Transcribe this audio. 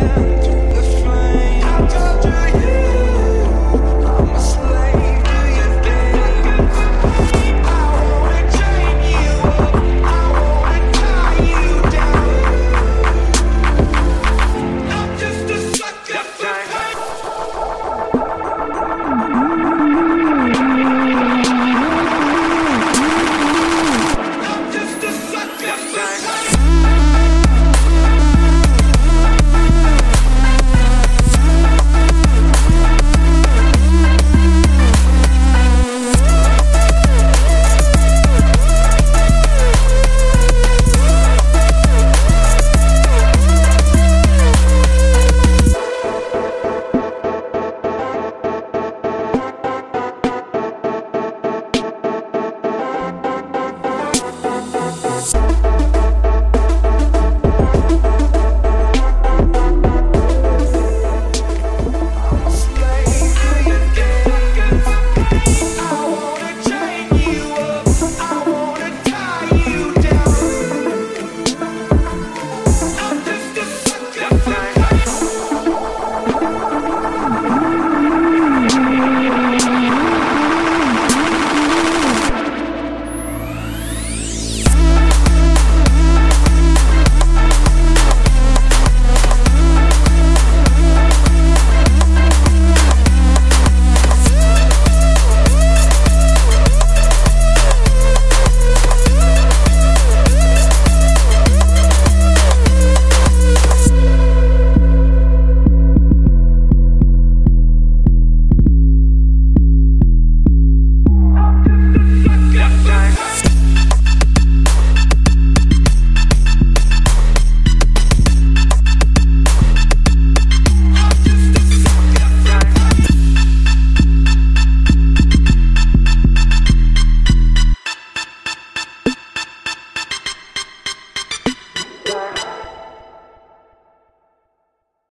yeah.